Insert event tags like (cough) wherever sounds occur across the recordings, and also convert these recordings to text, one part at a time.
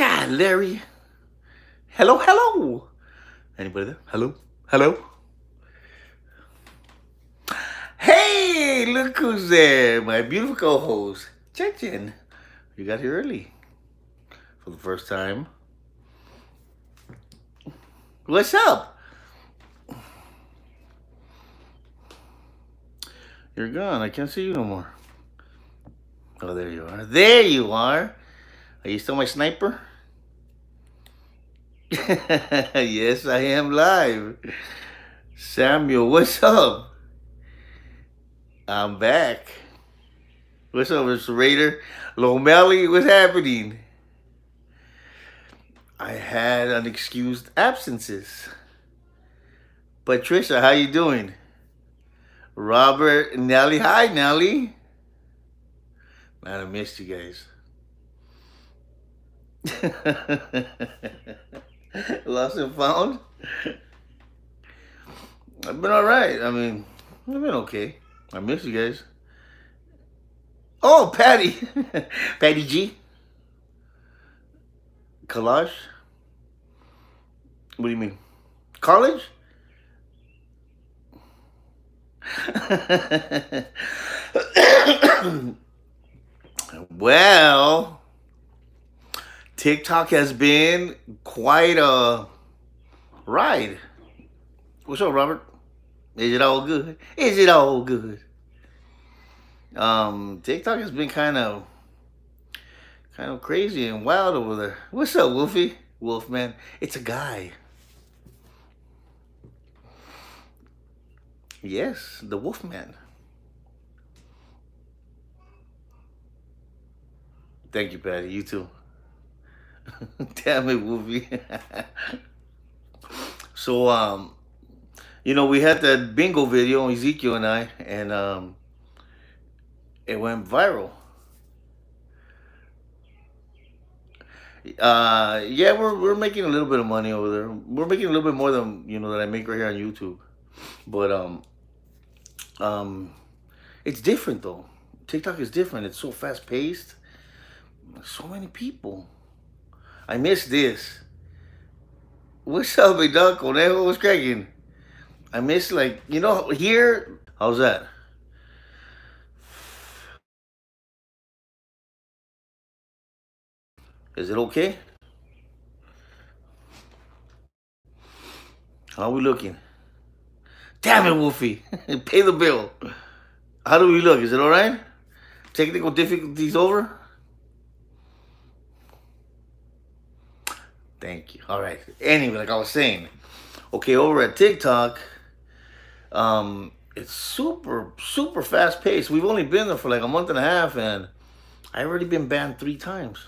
God, Larry. Hello, hello. Anybody there? Hello, hello. Hey, look who's there. My beautiful co-host, Chechen. You got here early for the first time. What's up? You're gone. I can't see you no more. Oh, there you are. There you are. Are you still my sniper? (laughs) yes, I am live. Samuel, what's up? I'm back. What's up, Mr. Raider? Lomeli, what's happening? I had unexcused absences. Patricia, how you doing? Robert, Nelly, hi Nelly. Man, I missed you guys. (laughs) (laughs) Lost and found. I've been all right. I mean, I've been okay. I miss you guys. Oh, Patty. (laughs) Patty G. Collage. What do you mean? College? (laughs) well, TikTok has been quite a ride. What's up, Robert? Is it all good? Is it all good? Um, TikTok has been kind of, kind of crazy and wild over there. What's up, Wolfie? Wolfman. It's a guy. Yes, the Wolfman. Thank you, Patty. You too. (laughs) Damn it, Wolfie. (laughs) so, um, you know, we had that bingo video, Ezekiel and I, and um, it went viral. Uh, yeah, we're we're making a little bit of money over there. We're making a little bit more than you know that I make right here on YouTube, but um, um, it's different though. TikTok is different. It's so fast paced. So many people. I miss this. What's up, big dog? Conejo, what's cracking? I miss like you know here. How's that? Is it okay? How are we looking? Damn it, Wolfie. (laughs) Pay the bill. How do we look? Is it all right? Technical difficulties over? Thank you. All right. Anyway, like I was saying, okay, over at TikTok, um, it's super, super fast paced. We've only been there for like a month and a half, and I've already been banned three times.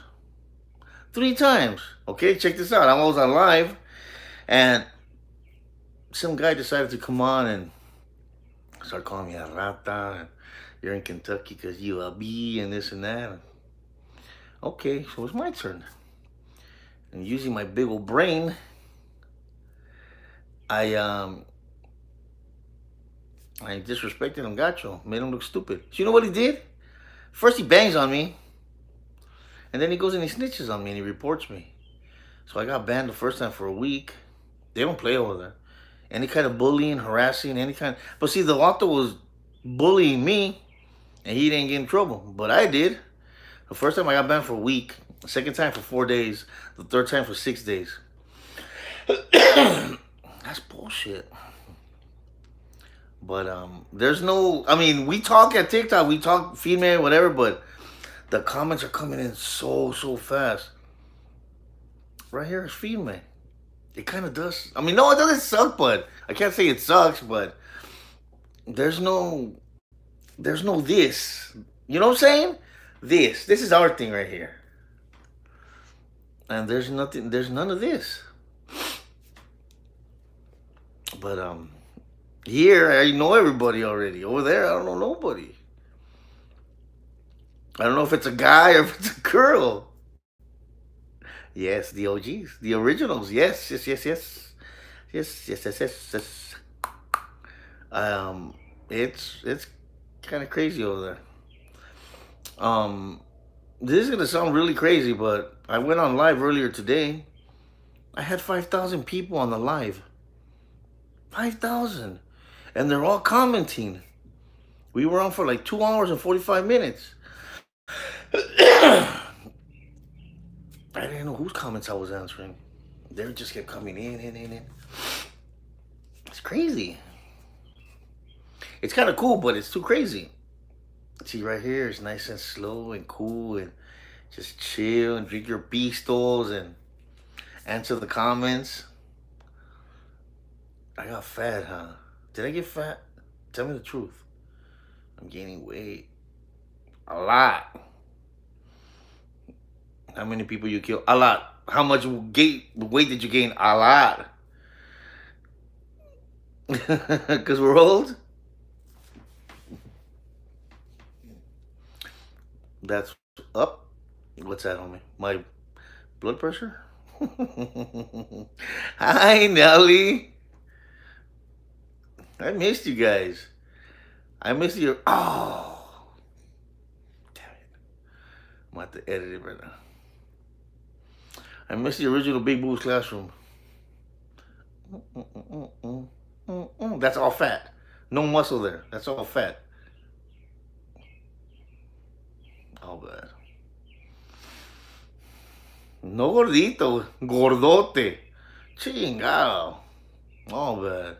Three times. Okay, check this out. I was on live, and some guy decided to come on and start calling me a rata, and you're in Kentucky because you a bee, and this and that. Okay, so it's my turn. And using my big old brain, I um I disrespected him, gacho, made him look stupid. So you know what he did? First he bangs on me, and then he goes and he snitches on me and he reports me. So I got banned the first time for a week. They don't play over there. Any kind of bullying, harassing, any kind. But see, the Vato was bullying me, and he didn't get in trouble, but I did. The first time I got banned for a week. Second time for four days. The third time for six days. (clears throat) That's bullshit. But um, there's no. I mean, we talk at TikTok, we talk female, whatever. But the comments are coming in so so fast. Right here is female. It kind of does. I mean, no, it doesn't suck, but I can't say it sucks. But there's no, there's no this. You know what I'm saying? This. This is our thing right here. And there's nothing. There's none of this. But um, here I know everybody already. Over there, I don't know nobody. I don't know if it's a guy or (laughs) if it's a girl. Yes, the OGs, the originals. Yes, yes, yes, yes, yes, yes, yes, yes. yes. Um, it's it's kind of crazy over there. Um, this is gonna sound really crazy, but I went on live earlier today. I had 5,000 people on the live. 5,000. And they're all commenting. We were on for like two hours and 45 minutes. (coughs) I didn't know whose comments I was answering. They just kept coming in, in, in, in. It's crazy. It's kind of cool, but it's too crazy. See right here, it's nice and slow and cool and just chill and drink your pistols and answer the comments. I got fat, huh? Did I get fat? Tell me the truth. I'm gaining weight. A lot. How many people you kill? A lot. How much weight did you gain? A lot. (laughs) Because we're old? That's up. What's that on me? My blood pressure? (laughs) Hi, Nelly. I missed you guys. I missed you. Oh. Damn it. I'm about to edit it right now. I missed the original Big Boo's classroom. Mm, mm, mm, that's all fat. No muscle there. That's all fat. All bad. No gordito, gordote. Chingado. All bad.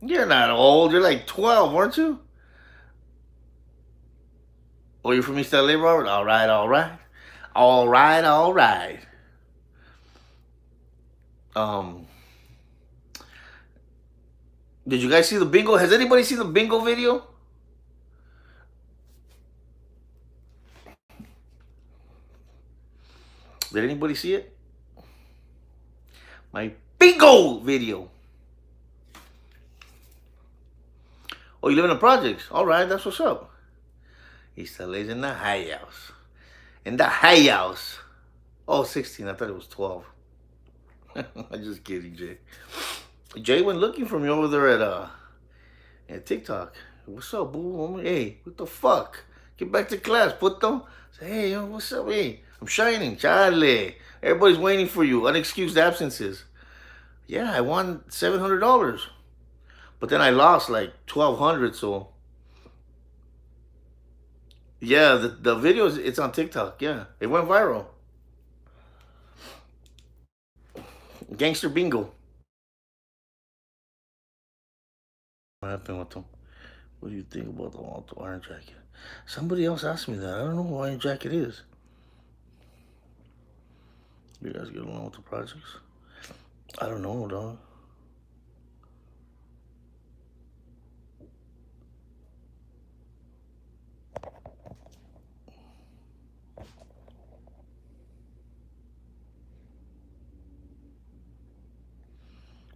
You're not old. You're like 12, weren't you? Oh, you're from East LA, Robert? All right, all right. All right, all right. Um, did you guys see the bingo? Has anybody seen the bingo video? Did anybody see it? My bingo video. Oh, you live in the projects? All right, that's what's up. He still LA's in the high house. In the high house. Oh, 16. I thought it was 12. (laughs) I'm just kidding, Jay. Jay went looking for me over there at uh at TikTok. What's up, boo? Hey, what the fuck? Get back to class, put them. Say, hey, what's up? Hey, I'm shining, Charlie. Everybody's waiting for you. Unexcused absences. Yeah, I won seven hundred dollars, but then I lost like twelve hundred. So yeah, the the videos it's on TikTok. Yeah, it went viral. Gangster bingo. What happened with them? What do you think about the, the iron jacket? Somebody else asked me that. I don't know who iron jacket is. You guys get along with the projects? I don't know, dog.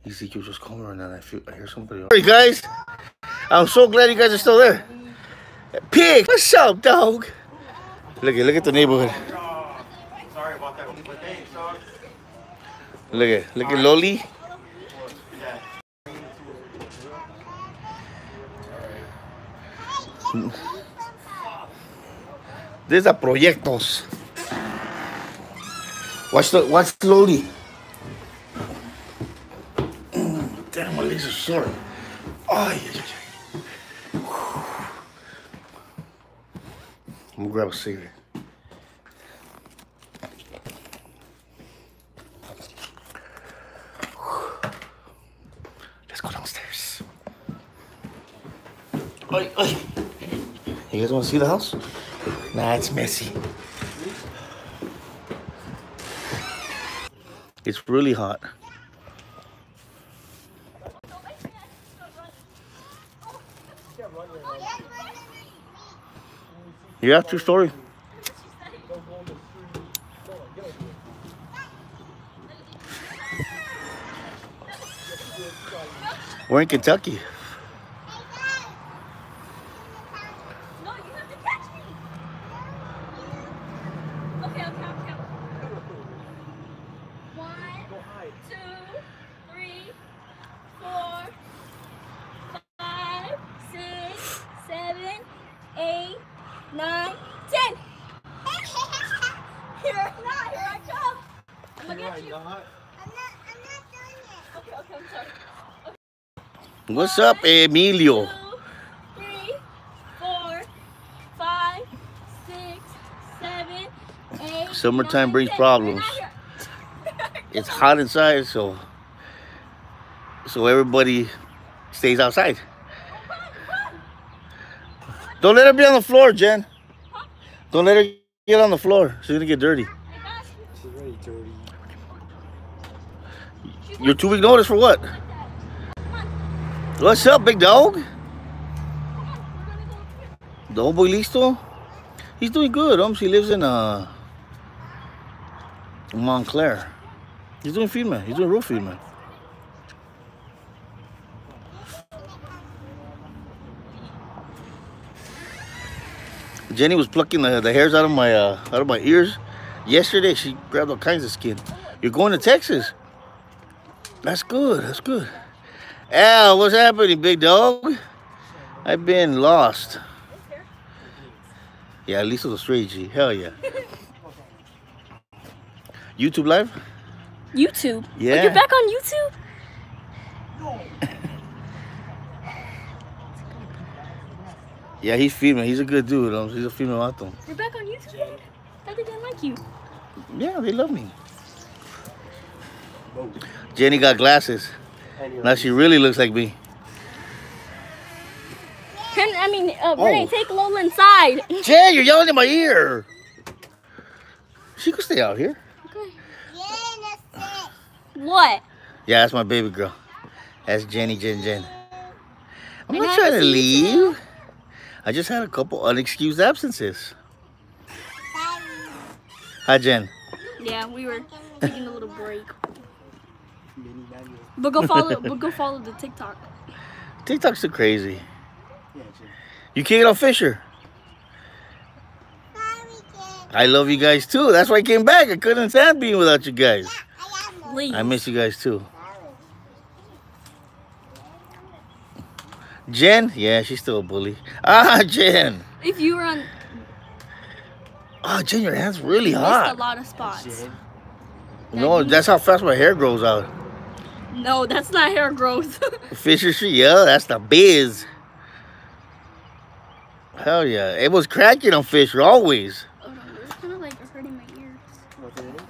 Ezekiel just called me right now. I feel I hear somebody. Hey guys, I'm so glad you guys are still there. Pig, what's up, dog? Look at look at the neighborhood. Sorry about that. Look at look at Loli. These are proyectos. Watch the watch Loli. Damn, my legs are sore. Oh, yeah, yeah. I'm gonna grab a cigarette. Let's go downstairs. You guys want to see the house? Nah, it's messy. It's really hot. Yeah, true story. We're in Kentucky. No, you have to catch me. Okay, okay, okay. One, two, three, four, five, six, seven, eight, nine, ten. here. Nah, here I come. I'm gonna get you. not. Okay, okay, I'm sorry. What's up, Emilio? Two, three, four, five, six, seven, eight. Summertime nine, brings ten. problems. You're not here. It's hot inside, so so everybody stays outside. Don't let her be on the floor, Jen. Don't let her get on the floor. She's gonna get dirty. Your two week notice for what? What's up, big dog? The old boy listo? He's doing good. Um, he lives in uh Montclair. He's doing man. He's doing real man. Jenny was plucking the, the hairs out of my uh, out of my ears. Yesterday she grabbed all kinds of skin. You're going to Texas. That's good. That's good. Al, what's happening, big dog? I've been lost. Yeah, at least it was straight Hell yeah. YouTube live? YouTube. Yeah. Oh, you're back on YouTube? Yeah, he's female. He's a good dude. Um, he's a female vato. You're back on YouTube? I they didn't like you. Yeah, they love me. Jenny got glasses. Now she really looks like me. And, I mean, uh, Renee, Oh. take Lola inside. (laughs) Jen, you're yelling in my ear. She could stay out here. What? Yeah, that's my baby girl. That's Jenny, Jen, Jen. I'm I not have trying to to see leave. I just had a couple unexcused absences. Hi, Jen. Yeah, we were taking a little break. Mini manual. But go follow, but go follow the TikTok. TikTok's too crazy. Yeah, Jim. You can't get on Fisher. I love you guys too. That's why I came back. I couldn't stand being without you guys. Leave. I miss you guys too. Jen? Yeah, she's still a bully. (laughs) Ah, Jen. if you were on, Oh, Jen, your hand's really you missed a lot of spots. Jen. No, that's how fast my hair grows out. No, that's not hair growth. (laughs) Fisher Street, yeah, that's the biz. Hell yeah. It was cracking on Fisher always. Hold it's kind of like hurting my ears. What it is?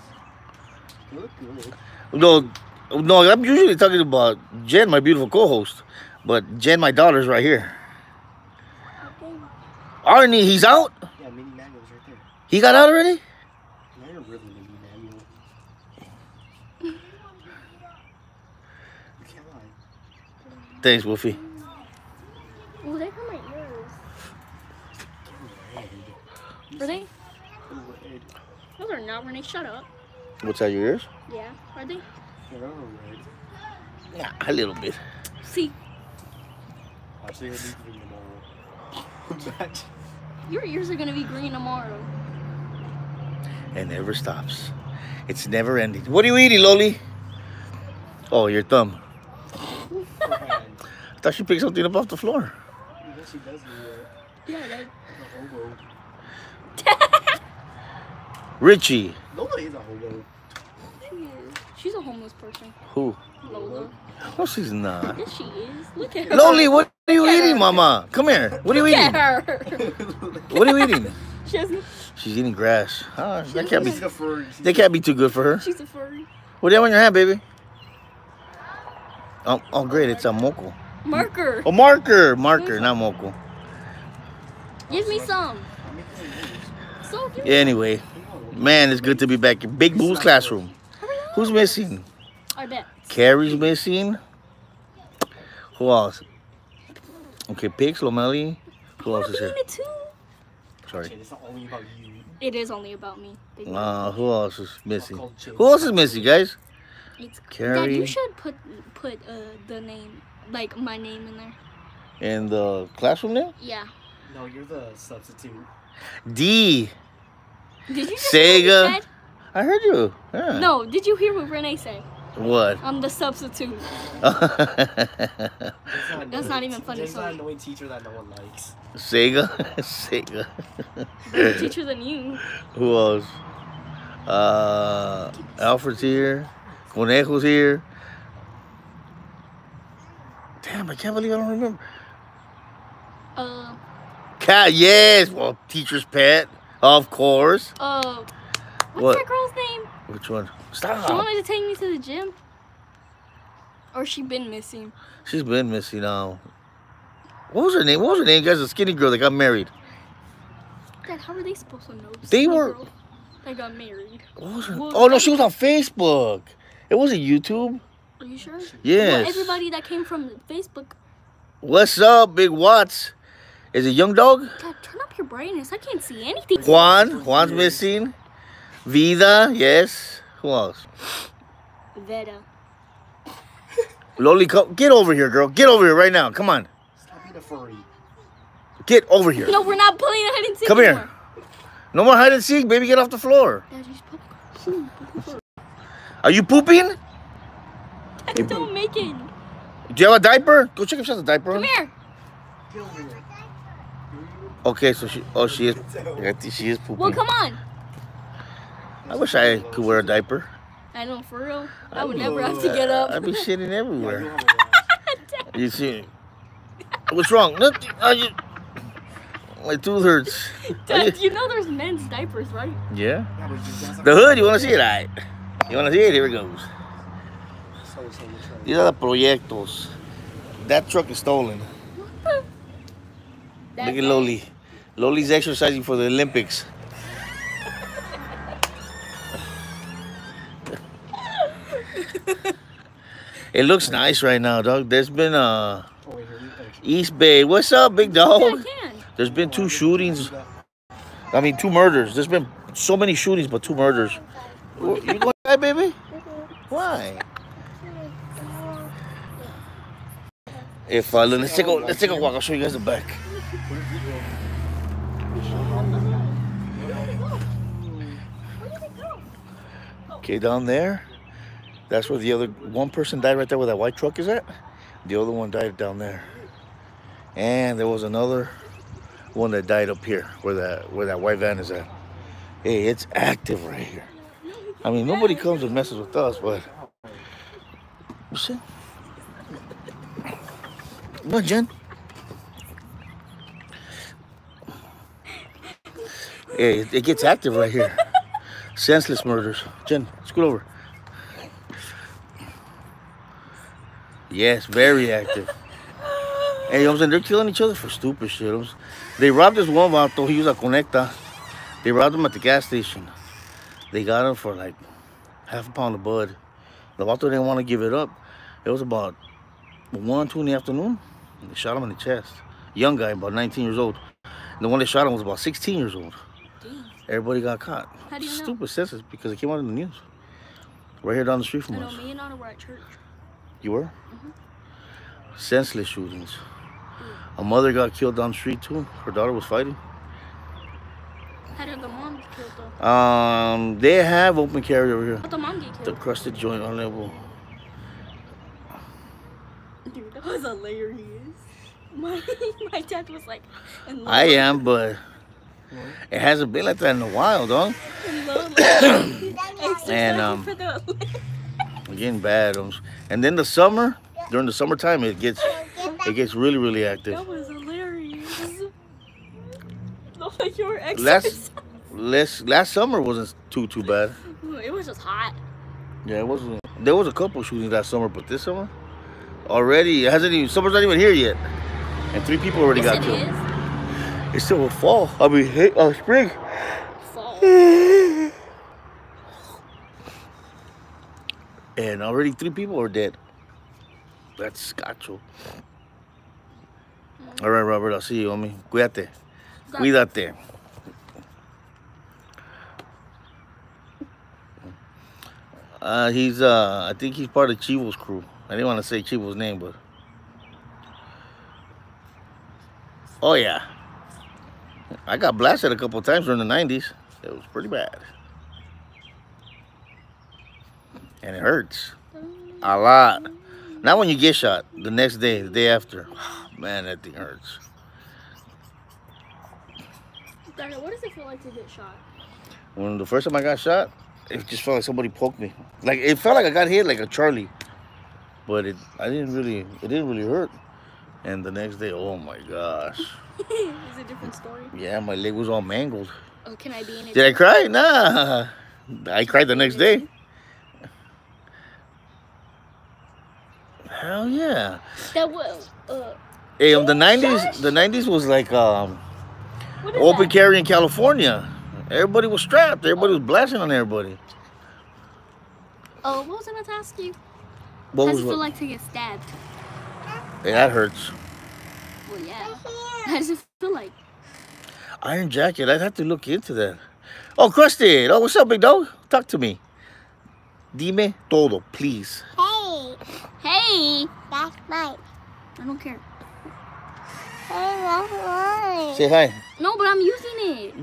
You look good. No, no, I'm usually talking about Jen, my beautiful co-host. But Jen, my daughter's right here. Okay. Arnie, he's out? Yeah, mini manual's right there. He got out already? Now you're really mini manual. You can't lie. Thanks, Wolfie. Well, they hurt my ears. Red. Are they? Red. No, they're not. Renee, shut up. What's that, your ears? Yeah. Are they? They're all red. Yeah, a little bit. See, Actually, I need to bring tomorrow. Your ears are gonna be green tomorrow. It never stops. It's never ending. What are you eating, Loli? Oh, your thumb. Man, I thought she picked something up off the floor. you know she does me that. Yeah, that. A hobo. Richie. Lola is a hobo. She is. She's a homeless person. Who? Lola. No, she's not. Yes, she is. Look at her. Loli, what are you eating, her. mama? Come here. What are you Look eating? at her. (laughs) What are you eating? (laughs) she has, She's eating grass. Ah, that can't be. She's a furry. They can't be too good for her. she's a furry. What do you have on your hand, baby? Oh, oh great. It's a moco. Marker. A marker. Marker, not moco. Give me some. So give me Anyway, man, it's good to be back in Big Boo's classroom. Who's missing? I bet. Carrie's missing. Who else? Okay, Pix, Lomeli. Who else is here? in too. Sorry. It's not only about you. It is only about me. Big Mom. Uh, who else is missing? Who else is missing, guys? It's Carrie. Dad, Carrie. you should put put uh, the name, like my name in there. In the classroom name? Yeah. No, you're the substitute. D. Did you just hear Sega. what he I heard you. Yeah. No. Did you hear what Renee said? What? I'm the substitute. That's (laughs) not, That's not even funny, James not sorry. an annoying teacher that no one likes. Sega. (laughs) Sega. Better teacher than you. Who else? Uh, Alfred's here. Conejo's here. Damn, I can't believe I don't remember. Uh, Cat, yes. Well, teacher's pet, of course. uh, what's What? that girl's name? Which one? Stop. She Stop. wanted to take me to the gym. Or she been missing. She's been missing now. What was her name? What was her name? Guys, a skinny girl that got married. Dad, how are they supposed to know? They were- girl That got married. What was her? Well, Oh no, she was on Facebook. It wasn't YouTube. Are you sure? Yes. Well, everybody that came from Facebook. What's up, Big Watts? Is it Young Dog? God, turn up your brightness. I can't see anything. Juan. Juan's missing. Vida. Yes. Who else? Veda. Loli, get over here, girl. Get over here right now. Come on. Stop being a furry. Get over here. No, we're not playing hide and seek Come here. No more hide and seek, baby. Get off the floor. Dad, just Are you pooping? Don't make it. Do you have a diaper? Go check if she has a diaper. Come here. Okay, so she. Oh, she is. I think she is pooping. Well, come on. I wish I could wear a diaper. I know, for real. I would never have to get up. I'd be shitting everywhere. have a rash. You see? What's wrong? Nothing. I uh, just, my tooth hurts. (laughs) Dad, you know there's men's diapers, right? Yeah. Yeah, but just dance The hood. You want to see it? All right. You want to see it? Here it goes. These are the proyectos. That truck is stolen. That Look at guy- Loli. Loli's exercising for the Olympics. (laughs) it looks nice right now, dog. There's been uh Oh, wait, here. Actually. East Bay. What's up, big dog? There's been two shootings. I mean, two murders. There's been so many shootings, but two murders. You going to baby? (laughs) Why? If uh, let's take a let's take a walk. I'll show you guys the back. Okay, down there. That's where the other one person died right there where that white truck is at. The other one died down there. And there was another one that died up here where that where that white van is at. Hey, it's active right here. I mean nobody comes and messes with us, but you see? On, Jen. Hey, it, gets active right here. Senseless murders. Jen, scoot over. Yes, very active. Hey, you know what I'm saying? They're killing each other for stupid shit. You know what? They robbed this one vato. He was a conecta. They robbed him at the gas station. They got him for like half a pound of bud. The vato didn't want to give it up. It was about one, two in the afternoon. They shot him in the chest. Young guy, about 19 years old. And the one that shot him was about 16 years old. Damn. Everybody got caught. How do you know? Stupid senses because it came out in the news. Right here down the street from I know us. me and Anna were at church. You were? Senseless shootings. A mother got killed down the street too. Her daughter was fighting. How did the mom get killed though? Um, they have open carry over here. Did the mom get The crusted joint on level. That (laughs) was hilarious. My (laughs) my dad was like. I am, but it hasn't been like that in a while, love. (coughs) And, um, the (laughs) getting bad. And then the summer, during the summertime, it gets it gets really really active. That was hilarious. No, you were Last last last summer wasn't too too bad. It was just hot. Yeah, it wasn't. There was a couple shootings that summer, but this summer already it hasn't even. Summer's not even here yet, and three people already Yes, got it killed. is. It's still a fall. I mean, hey, uh, spring. Fall. And already three people are dead. That's gacho. All right, Robert. I'll see you, homie. Cuídate. Cuídate. Uh, he's uh, I think he's part of Chivo's crew. I didn't want to say Chivo's name, but oh yeah, I got blasted a couple times during the '90s. It was pretty bad, and it hurts a lot. Not when you get shot. The next day, the day after, (sighs) man, that thing hurts. What does it feel like to get shot? When the first time I got shot, it just felt like somebody poked me. Like it felt like I got hit like a Charlie, but it I didn't really it didn't really hurt. And the next day, oh my gosh, (laughs) it's a different story. yeah, my leg was all mangled. Oh, can I be in it? Did I cry? Nah, I cried the next day. Hell yeah. That was. Uh, Hey, um, the '90s, the '90s was like um, open that? carry in California. Everybody was strapped. Everybody was blasting on everybody. Oh, what was I about to ask you? What How was does it feel what? like to get stabbed? Hey, that hurts. Well, yeah. How does it feel like? Iron Jacket. I'd have to look into that. Oh, Krusty. Oh, what's up, big dog? Talk to me. Dime todo, please. Hey, Hey, that's mine. I don't care. Hey, that's mine. Say hi. No, but I'm using it.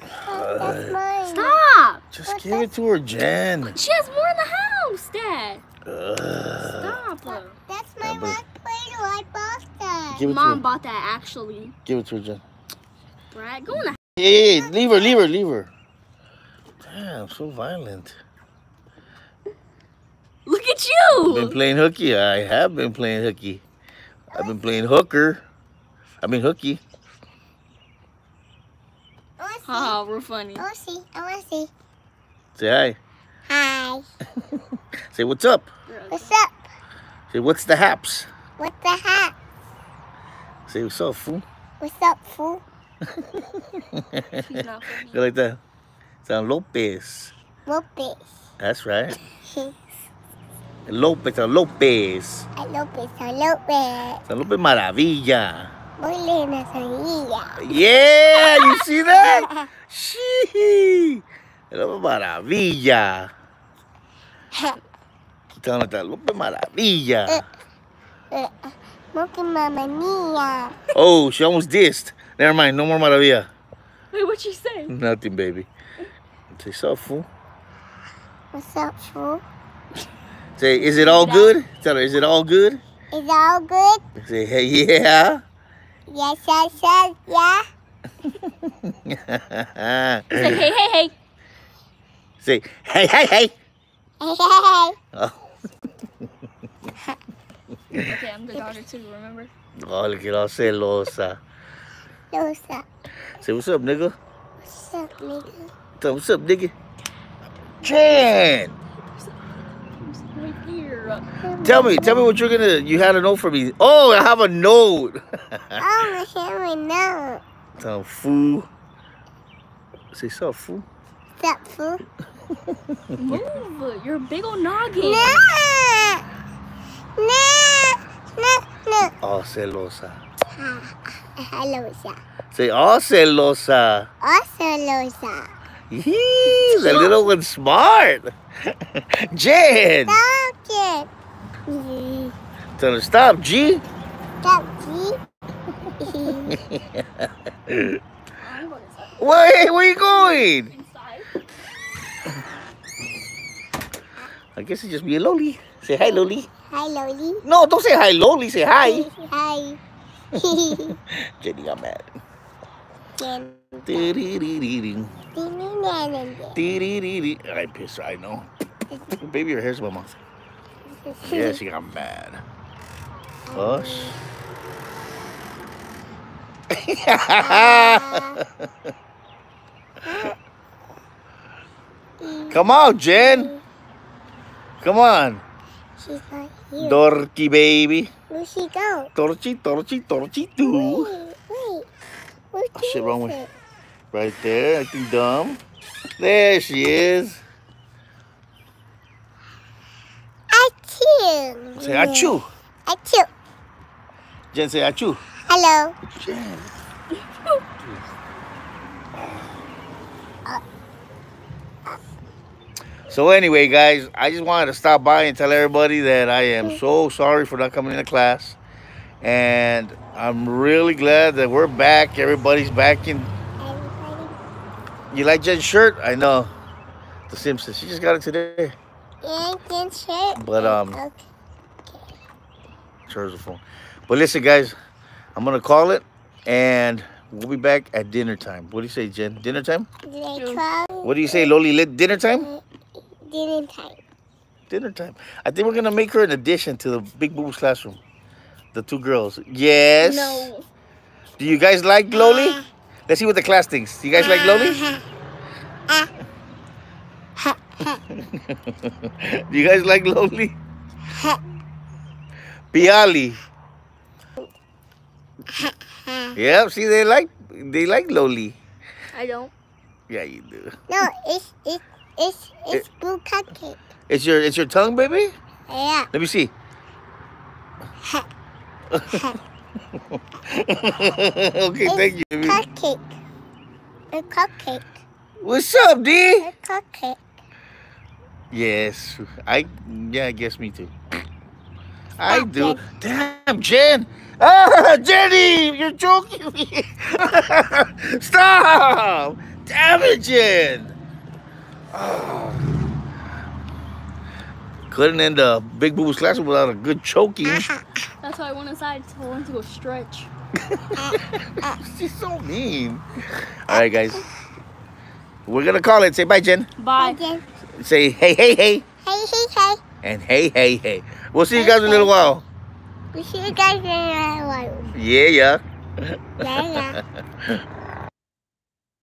That's mine. Stop. Just give it to her, Jen. She has more in the house, Dad. Ugh. Stop. That's my Yeah, but- red Play-Doh. I bought that. Give it to Mom her. bought that actually. Give it to her, Jen. Brad, go in the Hey, hey, leave her, leave her, leave her. Damn, so violent. Look at you! I've Been playing hooky. I have been playing hooky. I've been playing hooker. I mean hooky. I want see. Haha, we're funny. I want to see. I want to see. Say hi. Hi. (laughs) Say what's up. What's up? Say what's the haps. What the heck? Say what's up, fool. What's up, fool? She's not funny. Go like that. San Lopez. Lopez. That's right. Lopez, San Lopez. I Lopez. I Lopez. San Lopez Maravilla. Muy linda. Yeah, you (laughs) see that? Shee. Lopez Maravilla. (laughs) Telling like that. Lopez Maravilla. Eh, eh, Monkey Mama Mia. Oh, she almost dissed. Never mind. No more Maravilla. Wait, what'd she say? Nothing, baby. Say so, fool. What's up, fool? Say, is it all good? Tell her, is it all good? Is all good? Say, hey, yeah. Yes, yes, yes, yeah. Say, hey, hey, hey. Say, hey, hey, hey. Hey, hey, hey. Oh, Okay, I'm the daughter too, remember? oh look at all celosa. What's up? Say, what's up, nigga? What's up, nigga? Tell him, what's up, nigga? Jan! Right here. Tell me, tell me what you're gonna, you had a note for me. Oh, I have a note. (laughs) Oh, my hammer, no. Tell him, fool. Say, sup, fool. What's up, fool? (laughs) Move. You're a big old noggin. No! Oh, celosa. Hello, sir. Say, oh, celosa. Oh, also, Losa. Yee, the little one's smart. (laughs) Jen! Stop it. Tell her, stop, G. Stop, G. I'm going inside. Wait, where you going? Inside. I guess it just be a loli. Say hi, loli. Hi, Loli. No, don't say hi, loli. Say hi. Hi. (laughs) Jenny got mad. I pissed her, I know. (laughs) Baby, your hair's my mouth. (laughs) Yeah, she got mad. Hush. Come on, Jen. Come on. She's not here. Dorky baby. Where'd she go? Torchy, torchy, torchy, too. Wait, wait. Where's Oh, shit, wrong way. it? Right there, acting dumb. There she is. Achoo. Say achoo. Achoo. Jen, say achoo. Hello. Jen. So anyway, guys, I just wanted to stop by and tell everybody that I am so sorry for not coming into class. And I'm really glad that we're back. Everybody's back in. You like Jen's shirt? I know. The Simpsons. She just got it today. Yeah, Jen shirt. But, um, Okay. Charge the phone. But listen, guys, I'm gonna call it, and we'll be back at dinner time. What do you say, Jen? Dinner time? Did I try? What do you say, Loli? Dinner time? Dinner time. Dinner time. I think we're gonna make her an addition to the Big Boo's classroom. The two girls. Yes. No. Do you guys like Loli? Uh-huh. Let's see what the class thinks. Do you guys like Loli? Do uh-huh. uh-huh. (laughs) you guys like Loli? Piali. Yep, see they like they like Loli. I don't. Yeah, you do. No, it's it's it's it's blue cupcake. It's your it's your tongue, baby? Yeah. Let me see. (laughs) okay, thank you. baby. Cupcake. A cupcake. What's up, D? A cupcake. Yes, I yeah, I guess me too. I do. Damn, Jen. Ah, Jenny, you're joking me. (laughs) Stop. Damn it, Jen. Oh. Couldn't end the Big Boo's classroom without a good choking. (laughs) That's why I went inside. So I went to go stretch. (laughs) She's so mean. All right, guys. We're gonna call it. Say bye, Jen. Bye. Again. Say hey, hey, hey, Hey, hey, hey. and hey, hey, hey. We'll see you guys in a little while. We see you guys in a little while. Yeah, yeah. Yeah, yeah. (laughs)